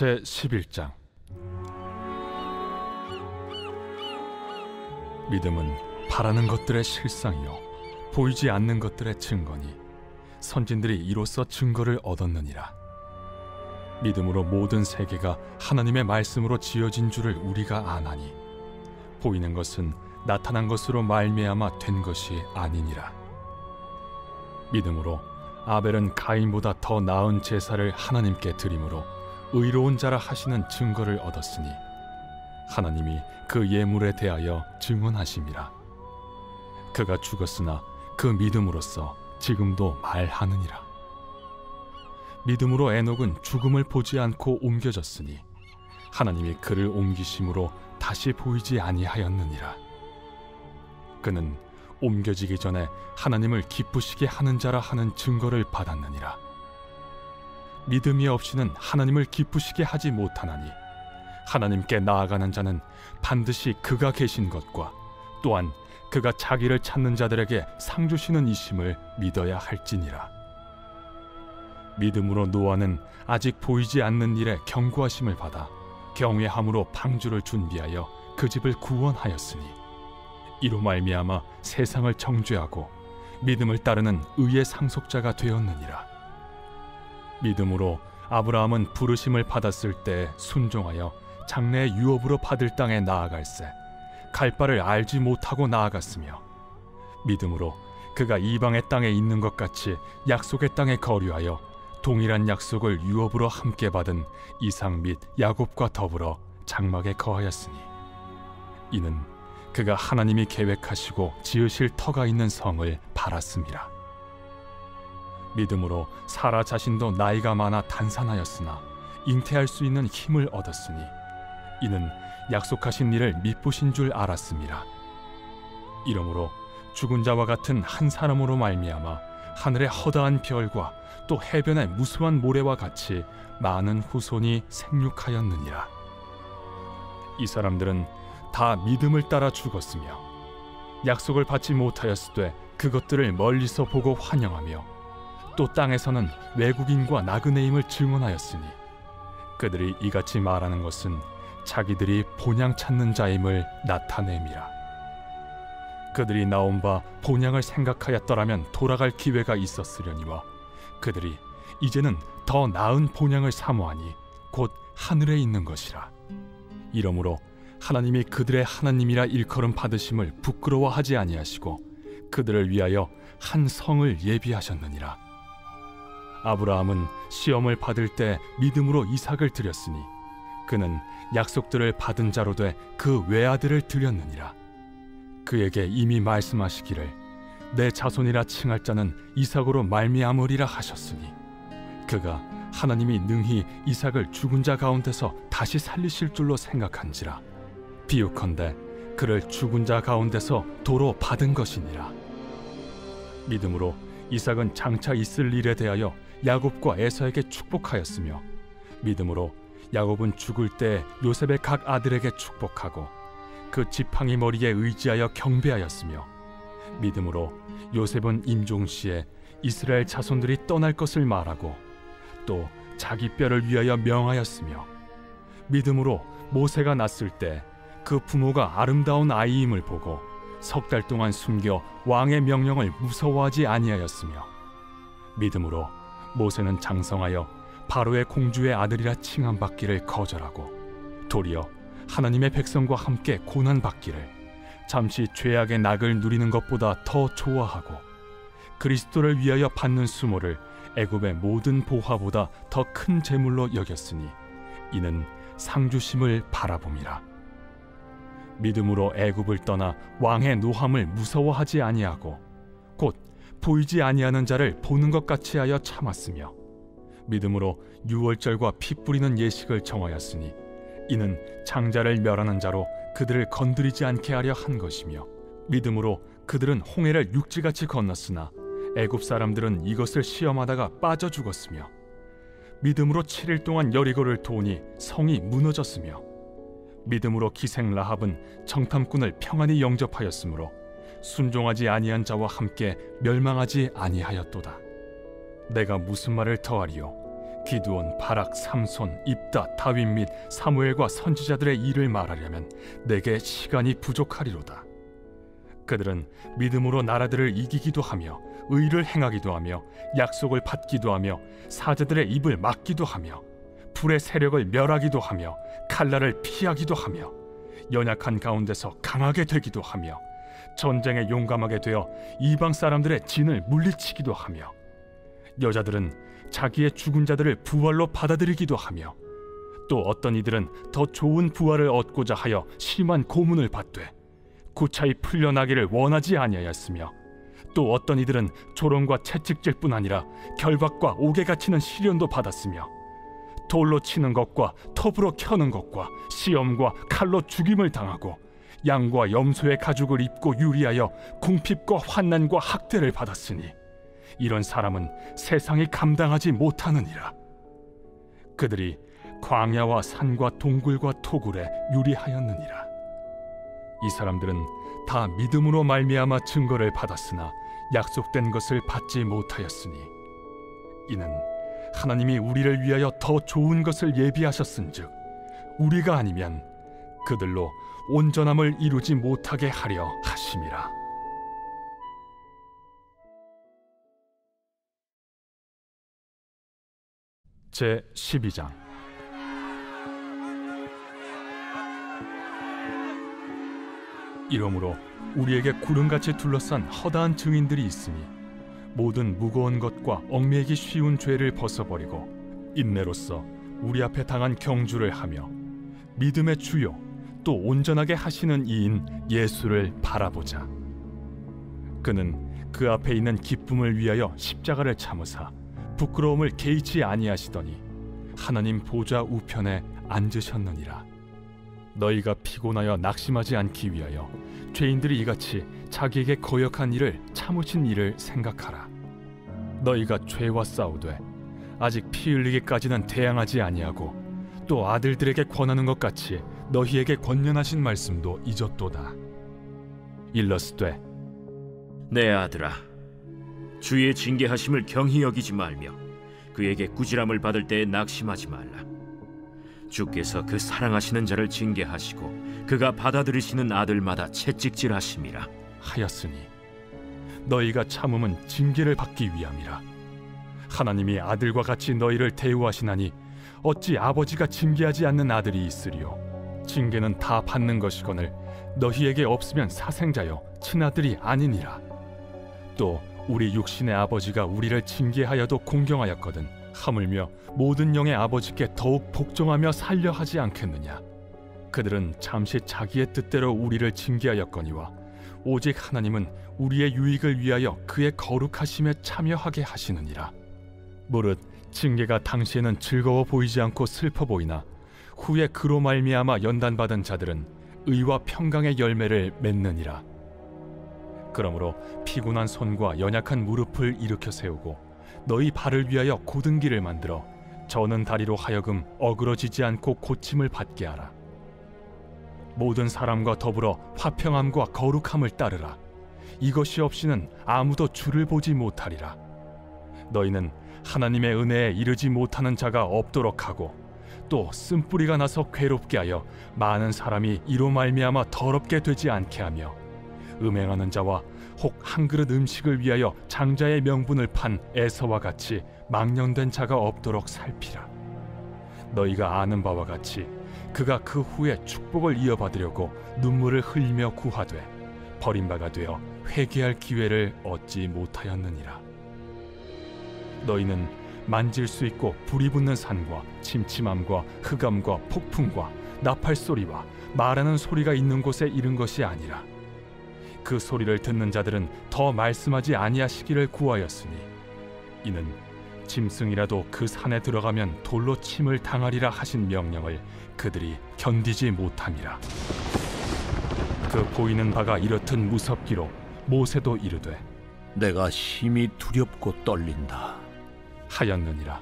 제 11장. 믿음은 바라는 것들의 실상이요 보이지 않는 것들의 증거니 선진들이 이로써 증거를 얻었느니라. 믿음으로 모든 세계가 하나님의 말씀으로 지어진 줄을 우리가 아나니 보이는 것은 나타난 것으로 말미암아 된 것이 아니니라. 믿음으로 아벨은 가인보다 더 나은 제사를 하나님께 드림으로 의로운 자라 하시는 증거를 얻었으니 하나님이 그 예물에 대하여 증언하심이라. 그가 죽었으나 그 믿음으로써 지금도 말하느니라. 믿음으로 에녹은 죽음을 보지 않고 옮겨졌으니 하나님이 그를 옮기심으로 다시 보이지 아니하였느니라. 그는 옮겨지기 전에 하나님을 기쁘시게 하는 자라 하는 증거를 받았느니라 믿음이 없이는 하나님을 기쁘시게 하지 못하나니 하나님께 나아가는 자는 반드시 그가 계신 것과 또한 그가 자기를 찾는 자들에게 상 주시는 이심을 믿어야 할지니라. 믿음으로 노아는 아직 보이지 않는 일에 경고하심을 받아 경외함으로 방주를 준비하여 그 집을 구원하였으니 이로 말미암아 세상을 정죄하고 믿음을 따르는 의의 상속자가 되었느니라 믿음으로 아브라함은 부르심을 받았을 때 순종하여 장래의 유업으로 받을 땅에 나아갈새 갈 바를 알지 못하고 나아갔으며 믿음으로 그가 이방의 땅에 있는 것 같이 약속의 땅에 거류하여 동일한 약속을 유업으로 함께 받은 이삭 및 야곱과 더불어 장막에 거하였으니 이는 그가 하나님이 계획하시고 지으실 터가 있는 성을 바랐습니다. 믿음으로 사라 자신도 나이가 많아 단산하였으나 잉태할 수 있는 힘을 얻었으니 이는 약속하신 일을 믿보신 줄 알았습니다. 이러므로 죽은 자와 같은 한 사람으로 말미암아 하늘의 허다한 별과 또 해변의 무수한 모래와 같이 많은 후손이 생육하였느니라. 이 사람들은 다 믿음을 따라 죽었으며 약속을 받지 못하였으되 그것들을 멀리서 보고 환영하며 또 땅에서는 외국인과 나그네임을 증언하였으니 그들이 이같이 말하는 것은 자기들이 본향 찾는 자임을 나타냄이라. 그들이 나온 바 본향을 생각하였더라면 돌아갈 기회가 있었으려니와 그들이 이제는 더 나은 본향을 사모하니 곧 하늘에 있는 것이라. 이러므로 하나님이 그들의 하나님이라 일컬음 받으심을 부끄러워하지 아니하시고 그들을 위하여 한 성을 예비하셨느니라 아브라함은 시험을 받을 때 믿음으로 이삭을 드렸으니 그는 약속들을 받은 자로 돼 그 외아들을 드렸느니라. 그에게 이미 말씀하시기를 내 자손이라 칭할 자는 이삭으로 말미암으리라 하셨으니 그가 하나님이 능히 이삭을 죽은 자 가운데서 다시 살리실 줄로 생각한지라. 비유컨대 그를 죽은 자 가운데서 도로 받은 것이니라. 믿음으로 이삭은 장차 있을 일에 대하여 야곱과 에서에게 축복하였으며 믿음으로 야곱은 죽을 때 요셉의 각 아들에게 축복하고 그 지팡이 머리에 의지하여 경배하였으며 믿음으로 요셉은 임종 시에 이스라엘 자손들이 떠날 것을 말하고 또 자기 뼈를 위하여 명하였으며 믿음으로 모세가 낳았을 때 그 부모가 아름다운 아이임을 보고 석 달 동안 숨겨 왕의 명령을 무서워하지 아니하였으며 믿음으로 모세는 장성하여 바로의 공주의 아들이라 칭함받기를 거절하고 도리어 하나님의 백성과 함께 고난 받기를 잠시 죄악의 낙을 누리는 것보다 더 좋아하고 그리스도를 위하여 받는 수모를 애굽의 모든 보화보다 더 큰 재물로 여겼으니 이는 상주심을 바라봄이라. 믿음으로 애굽을 떠나 왕의 노함을 무서워하지 아니하고 곧 보이지 아니하는 자를 보는 것 같이 하여 참았으며 믿음으로 유월절과 피 뿌리는 예식을 정하였으니 이는 장자를 멸하는 자로 그들을 건드리지 않게 하려 한 것이며 믿음으로 그들은 홍해를 육지같이 건넜으나 애굽 사람들은 이것을 시험하다가 빠져 죽었으며 믿음으로 7일 동안 여리고를 도우니 성이 무너졌으며 믿음으로 기생 라합은 정탐꾼을 평안히 영접하였으므로 순종하지 아니한 자와 함께 멸망하지 아니하였도다. 내가 무슨 말을 더하리요? 기드온, 바락, 삼손, 입다, 다윗 및 사무엘과 선지자들의 일을 말하려면 내게 시간이 부족하리로다. 그들은 믿음으로 나라들을 이기기도 하며 의를 행하기도 하며 약속을 받기도 하며 사제들의 입을 막기도 하며 불의 세력을 멸하기도 하며 칼날을 피하기도 하며 연약한 가운데서 강하게 되기도 하며 전쟁에 용감하게 되어 이방 사람들의 진을 물리치기도 하며 여자들은 자기의 죽은 자들을 부활로 받아들이기도 하며 또 어떤 이들은 더 좋은 부활을 얻고자 하여 심한 고문을 받되 구차히 풀려나기를 원하지 아니하였으며 또 어떤 이들은 조롱과 채찍질뿐 아니라 결박과 옥에 갇히는 시련도 받았으며 돌로 치는 것과 톱으로 켜는 것과 시험과 칼로 죽임을 당하고 양과 염소의 가죽을 입고 유리하여 궁핍과 환난과 학대를 받았으니 이런 사람은 세상이 감당하지 못하느니라. 그들이 광야와 산과 동굴과 토굴에 유리하였느니라. 이 사람들은 다 믿음으로 말미암아 증거를 받았으나 약속된 것을 받지 못하였으니 이는 하나님이 우리를 위하여 더 좋은 것을 예비하셨은즉 우리가 아니면 그들로 온전함을 이루지 못하게 하려 하심이라. 제 12장 이러므로 우리에게 구름같이 둘러싼 허다한 증인들이 있으니 모든 무거운 것과 얽매이기 쉬운 죄를 벗어버리고 인내로서 우리 앞에 당한 경주를 하며 믿음의 주요 또 온전하게 하시는 이인 예수를 바라보자. 그는 그 앞에 있는 기쁨을 위하여 십자가를 참으사 부끄러움을 개의치 아니하시더니 하나님 보좌 우편에 앉으셨느니라. 너희가 피곤하여 낙심하지 않기 위하여 죄인들이 이같이 자기에게 거역한 일을 참으신 일을 생각하라. 너희가 죄와 싸우되 아직 피 흘리기까지는 대항하지 아니하고 또 아들들에게 권하는 것 같이 너희에게 권면하신 말씀도 잊었도다. 일러스되 내 아들아 주의 징계하심을 경히 여기지 말며 그에게 꾸지람을 받을 때에 낙심하지 말라. 주께서 그 사랑하시는 자를 징계하시고 그가 받아들이시는 아들마다 채찍질하심이라 하였으니 너희가 참음은 징계를 받기 위함이라 하나님이 아들과 같이 너희를 대우하시나니 어찌 아버지가 징계하지 않는 아들이 있으리요 징계는 다 받는 것이거늘 너희에게 없으면 사생자여 친아들이 아니니라. 또 우리 육신의 아버지가 우리를 징계하여도 공경하였거든 하물며 모든 영의 아버지께 더욱 복종하며 살려 하지 않겠느냐. 그들은 잠시 자기의 뜻대로 우리를 징계하였거니와 오직 하나님은 우리의 유익을 위하여 그의 거룩하심에 참여하게 하시느니라. 무릇 징계가 당시에는 즐거워 보이지 않고 슬퍼 보이나 후에 그로 말미암아 연단받은 자들은 의와 평강의 열매를 맺느니라 그러므로 피곤한 손과 연약한 무릎을 일으켜 세우고 너희 발을 위하여 고든 길을 만들어 저는 다리로 하여금 어그러지지 않고 고침을 받게 하라. 모든 사람과 더불어 화평함과 거룩함을 따르라. 이것이 없이는 아무도 주를 보지 못하리라. 너희는 하나님의 은혜에 이르지 못하는 자가 없도록 하고 또 쓴뿌리가 나서 괴롭게 하여 많은 사람이 이로 말미암아 더럽게 되지 않게 하며 음행하는 자와 혹 한 그릇 음식을 위하여 장자의 명분을 판 에서와 같이 망령된 자가 없도록 살피라. 너희가 아는 바와 같이 그가 그 후에 축복을 이어받으려고 눈물을 흘리며 구하되 버림바가 되어 회개할 기회를 얻지 못하였느니라. 너희는 만질 수 있고 불이 붙는 산과 침침함과 흑암과 폭풍과 나팔 소리와 말하는 소리가 있는 곳에 이른 것이 아니라 그 소리를 듣는 자들은 더 말씀하지 아니하시기를 구하였으니 이는 짐승이라도 그 산에 들어가면 돌로 침을 당하리라 하신 명령을 그들이 견디지 못함이라. 그 보이는 바가 이렇듯 무섭기로 모세도 이르되 내가 심히 두렵고 떨린다 하였느니라.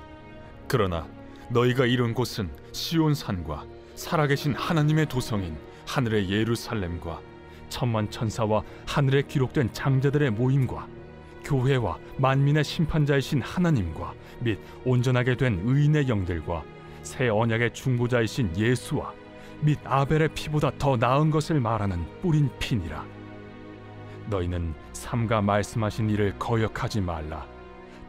그러나 너희가 이룬 곳은 시온 산과 살아계신 하나님의 도성인 하늘의 예루살렘과 천만 천사와 하늘에 기록된 장자들의 모임과 교회와 만민의 심판자이신 하나님과 및 온전하게 된 의인의 영들과 새 언약의 중보자이신 예수와 및 아벨의 피보다 더 나은 것을 말하는 뿌린 피니라. 너희는 삼가 말씀하신 일을 거역하지 말라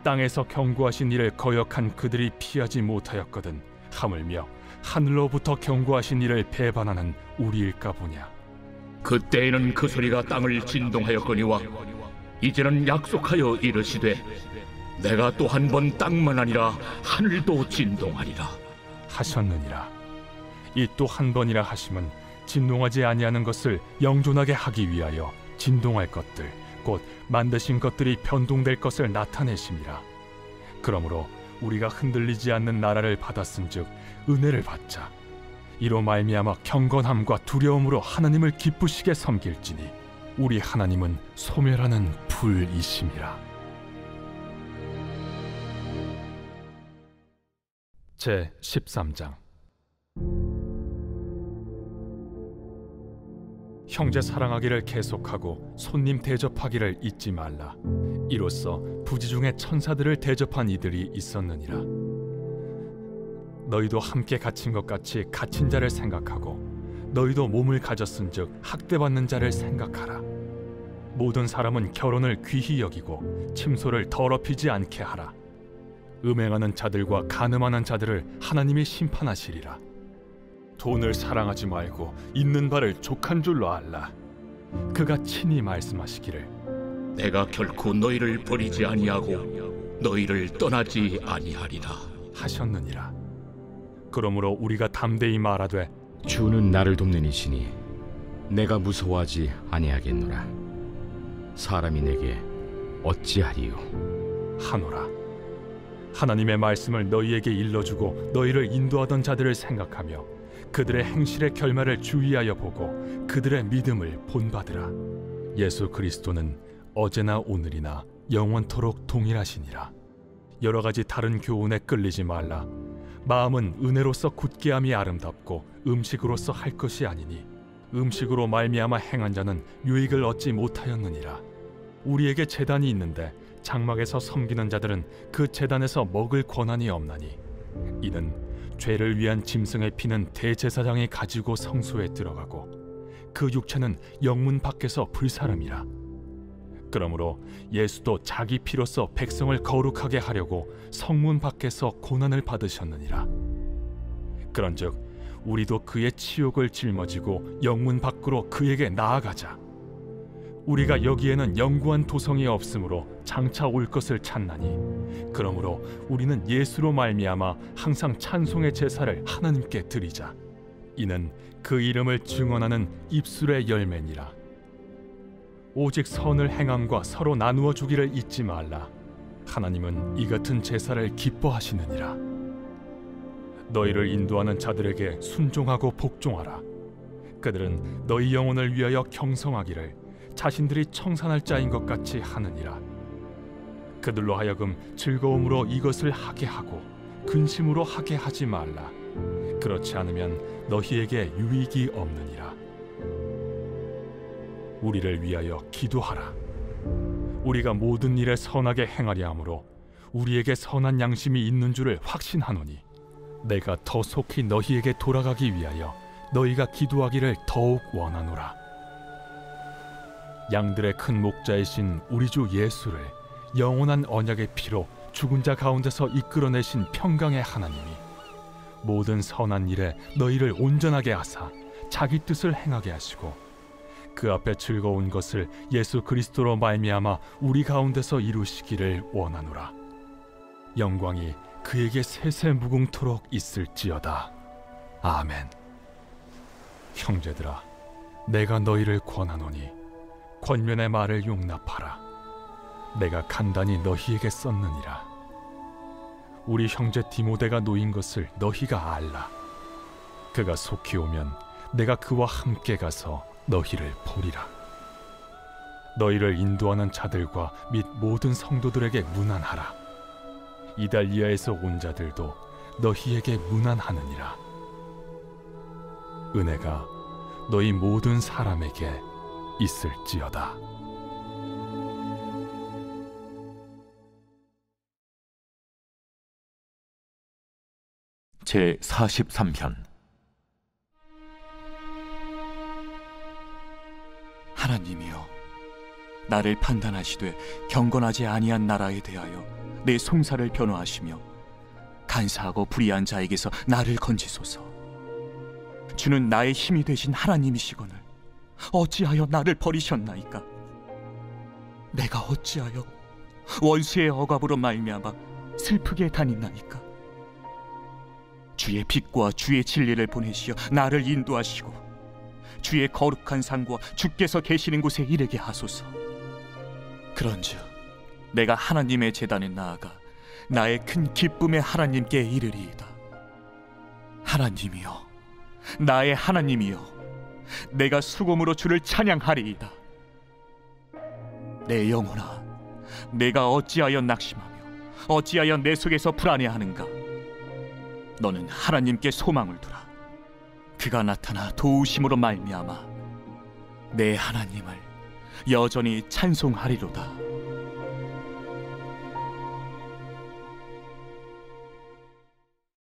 땅에서 경고하신 일을 거역한 그들이 피하지 못하였거든 하물며 하늘로부터 경고하신 일을 배반하는 우리일까 보냐? 그때에는 그 소리가 땅을 진동하였거니와 이제는 약속하여 이르시되 내가 또 한 번 땅만 아니라 하늘도 진동하리라. 하셨느니라. 이 또 한 번이라 하심은 진동하지 아니하는 것을 영존하게 하기 위하여 진동할 것들 곧 만드신 것들이 변동될 것을 나타내심이라 그러므로 우리가 흔들리지 않는 나라를 받았은즉 은혜를 받자. 이로 말미암아 경건함과 두려움으로 하나님을 기쁘시게 섬길지니 우리 하나님은 소멸하는 불이심이라 제 13장 형제 사랑하기를 계속하고 손님 대접하기를 잊지 말라. 이로써 부지 중에 천사들을 대접한 이들이 있었느니라. 너희도 함께 갇힌 것 같이 갇힌 자를 생각하고 너희도 몸을 가졌은즉 학대받는 자를 생각하라. 모든 사람은 결혼을 귀히 여기고 침소를 더럽히지 않게 하라. 음행하는 자들과 간음하는 자들을 하나님이 심판하시리라 돈을 사랑하지 말고 있는 바를 족한 줄로 알라. 그가 친히 말씀하시기를 내가 결코 너희를 버리지 아니하고 너희를 떠나지 아니하리라. 하셨느니라. 그러므로 우리가 담대히 말하되 주는 나를 돕는 이시니 내가 무서워하지 아니하겠노라. 사람이 내게 어찌하리요? 하노라. 하나님의 말씀을 너희에게 일러주고 너희를 인도하던 자들을 생각하며 그들의 행실의 결말을 주의하여 보고 그들의 믿음을 본받으라. 예수 그리스도는 어제나 오늘이나 영원토록 동일하시니라. 여러 가지 다른 교훈에 끌리지 말라. 마음은 은혜로서 굳게 함이 아름답고 음식으로서 할 것이 아니니 음식으로 말미암아 행한 자는 유익을 얻지 못하였느니라. 우리에게 재단이 있는데 장막에서 섬기는 자들은 그 재단에서 먹을 권한이 없나니 이는 죄를 위한 짐승의 피는 대제사장이 가지고 성소에 들어가고 그 육체는 영문 밖에서 불사름이라. 그러므로 예수도 자기 피로서 백성을 거룩하게 하려고 성문 밖에서 고난을 받으셨느니라. 그런즉 우리도 그의 치욕을 짊어지고 영문 밖으로 그에게 나아가자 우리가 여기에는 영구한 도성이 없으므로 장차 올 것을 찾나니. 그러므로 우리는 예수로 말미암아 항상 찬송의 제사를 하나님께 드리자. 이는 그 이름을 증언하는 입술의 열매니라. 오직 선을 행함과 서로 나누어 주기를 잊지 말라. 하나님은 이 같은 제사를 기뻐하시느니라. 너희를 인도하는 자들에게 순종하고 복종하라. 그들은 너희 영혼을 위하여 경성하기를 자신들이 청산할 자인 것 같이 하느니라. 그들로 하여금 즐거움으로 이것을 하게 하고 근심으로 하게 하지 말라. 그렇지 않으면 너희에게 유익이 없느니라. 우리를 위하여 기도하라. 우리가 모든 일에 선하게 행하려 함으로 우리에게 선한 양심이 있는 줄을 확신하노니 내가 더 속히 너희에게 돌아가기 위하여 너희가 기도하기를 더욱 원하노라 양들의 큰 목자이신 우리 주 예수를 영원한 언약의 피로 죽은 자 가운데서 이끌어내신 평강의 하나님이 모든 선한 일에 너희를 온전하게 하사 자기 뜻을 행하게 하시고 그 앞에 즐거운 것을 예수 그리스도로 말미암아 우리 가운데서 이루시기를 원하노라. 영광이 그에게 세세 무궁토록 있을지어다. 아멘. 형제들아 내가 너희를 권하노니 권면의 말을 용납하라. 내가 간단히 너희에게 썼느니라. 우리 형제 디모데가 놓인 것을 너희가 알라. 그가 속히 오면 내가 그와 함께 가서 너희를 보리라. 너희를 인도하는 자들과 및 모든 성도들에게 문안하라. 이달리아에서 온 자들도 너희에게 문안하느니라. 은혜가 너희 모든 사람에게 있을지어다. 제 43편 하나님이여 나를 판단하시되 경건하지 아니한 나라에 대하여 내 송사를 변호하시며 간사하고 불의한 자에게서 나를 건지소서 주는 나의 힘이 되신 하나님이시거늘 어찌하여 나를 버리셨나이까 내가 어찌하여 원수의 억압으로 말미암아 슬프게 다니나이까 주의 빛과 주의 진리를 보내시어 나를 인도하시고 주의 거룩한 상과 주께서 계시는 곳에 이르게 하소서. 그런즉 내가 하나님의 제단에 나아가 나의 큰 기쁨의 하나님께 이르리이다. 하나님이여, 나의 하나님이여, 내가 수금으로 주를 찬양하리이다. 내 영혼아, 내가 어찌하여 낙심하며 어찌하여 내 속에서 불안해하는가? 너는 하나님께 소망을 두라. 그가 나타나 도우심으로 말미암아 내 하나님을 여전히 찬송하리로다.